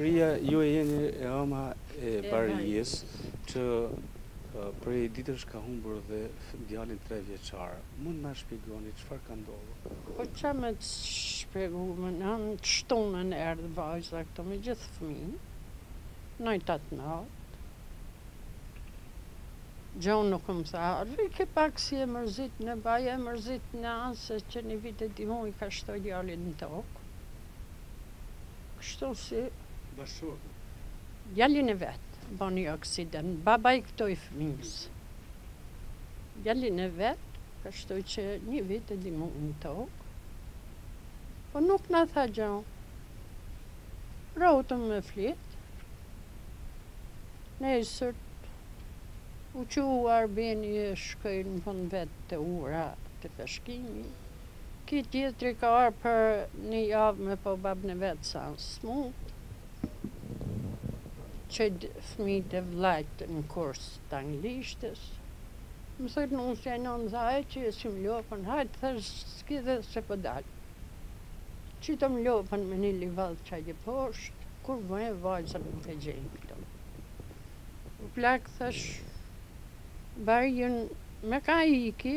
Shqipëria ju jeni e ëma e Baries që prej ditësh ka humbur dhe djalin tre vjeçar. Mund na shpjegoni çfarë ka ndodhur? Po ça me të shpjegu më nënë, të shtunën erdhë vajza këtu me gjithë fëmijë, nejt atë natë, gjo nuk më tha, rrike pak si e mërzitne Barija e mërzitne anë se që një vit e dy muj ka shti djalin në tokë. kështu si bashkëshortin. Djalin e vet boni aksident baba i këtoj fëmijës djalin e vet kështu që një vit e dy muj në tok po nuk na tha gjo ratëm me fjet nesër u çu u Arbeni e shkoj në vend vet te ura te peshkimi. Ky tjetri ka ardhë për një javë me po babën e vet se është smut. Çon fëmijët e vëllait në kurs të anglishtes. Më thotë nusja e nënë hajt çe s'pjell më lopën, hajt thash s'ke dert se po dal. Që të më lopën me një livadh qaty poshtë, kur vij vajzën nuk e gjejnë këtu. O plak thash, Barija më ka iki.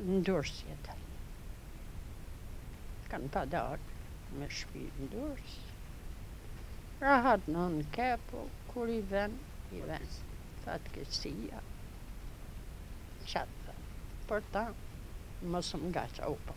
Në Durrës jetën kanë pa dalë me shpi në Durrës rahat nënë ke po kur i ven i ven fatkeqësia ça të them për ta mos u nga ça u pa